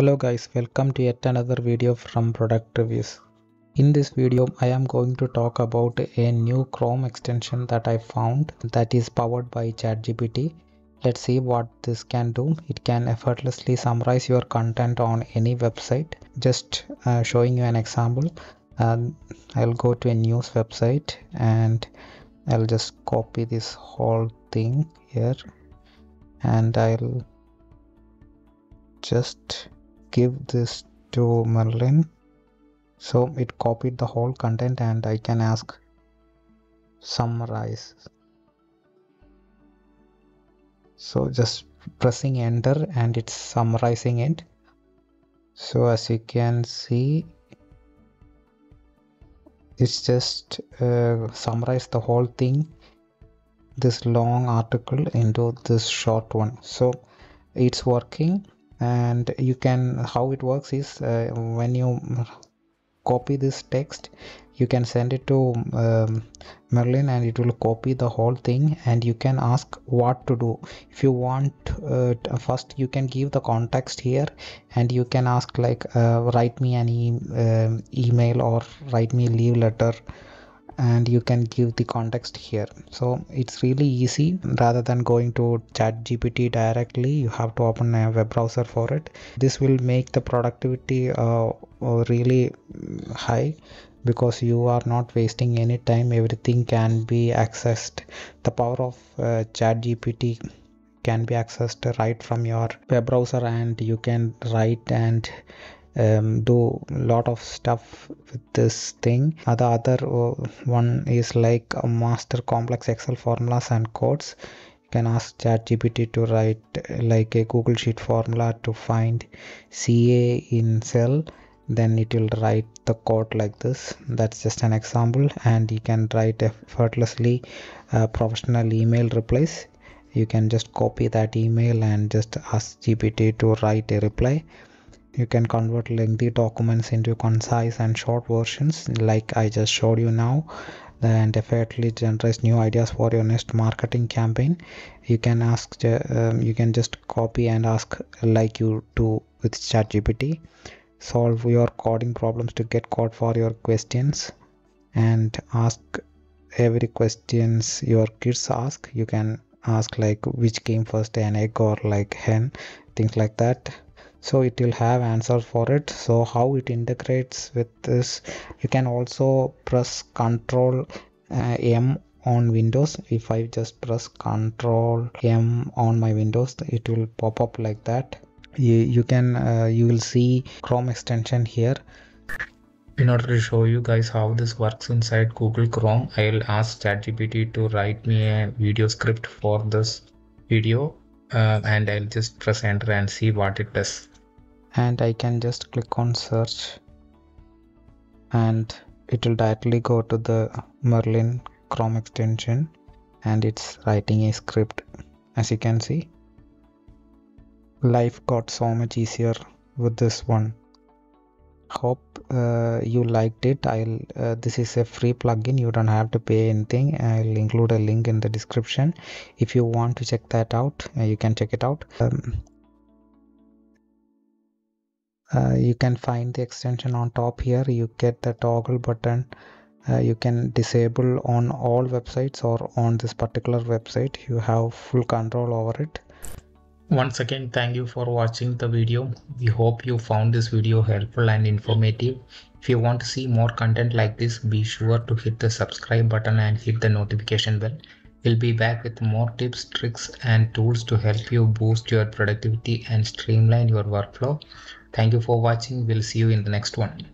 Hello guys, welcome to yet another video from Product Reviews. In this video, I am going to talk about a new Chrome extension that I found that is powered by ChatGPT. Let's see what this can do. It can effortlessly summarize your content on any website. Just uh, showing you an example. Um, I'll go to a news website and I'll just copy this whole thing here and I'll just give this to Merlin. So it copied the whole content and I can ask summarize. So just pressing enter and it's summarizing it. So as you can see it's just uh, summarize the whole thing this long article into this short one. So it's working and you can how it works is uh, when you copy this text you can send it to um, Merlin and it will copy the whole thing and you can ask what to do. If you want uh, first you can give the context here and you can ask like uh, write me an e uh, email or write me leave letter and you can give the context here. So it's really easy. Rather than going to chat gpt directly you have to open a web browser for it. This will make the productivity uh, really high because you are not wasting any time. Everything can be accessed. The power of uh, chat gpt can be accessed right from your web browser and you can write and um, do a lot of stuff with this thing. Uh, the other uh, one is like a master complex excel formulas and codes. You can ask chat gpt to write like a google sheet formula to find ca in cell. Then it will write the code like this. That's just an example. And you can write effortlessly uh, professional email replies. You can just copy that email and just ask gpt to write a reply you can convert lengthy documents into concise and short versions like i just showed you now and effortlessly generate new ideas for your next marketing campaign. You can ask um, you can just copy and ask like you do with ChatGPT. Solve your coding problems to get code for your questions and ask every questions your kids ask. You can ask like which came first an egg or like hen things like that so it will have answer for it. So how it integrates with this you can also press control uh, m on windows. If i just press control m on my windows it will pop up like that. You, you can uh, you will see chrome extension here. In order to show you guys how this works inside google chrome i'll ask chatgpt to write me a video script for this video uh, and i'll just press enter and see what it does and I can just click on search and it will directly go to the Merlin Chrome extension and it's writing a script. As you can see life got so much easier with this one. Hope uh, you liked it. I'll uh, this is a free plugin. You don't have to pay anything. I'll include a link in the description. If you want to check that out uh, you can check it out. Um, uh, you can find the extension on top here. You get the toggle button. Uh, you can disable on all websites or on this particular website. You have full control over it. Once again thank you for watching the video. We hope you found this video helpful and informative. If you want to see more content like this be sure to hit the subscribe button and hit the notification bell. We'll be back with more tips tricks and tools to help you boost your productivity and streamline your workflow Thank you for watching. We'll see you in the next one.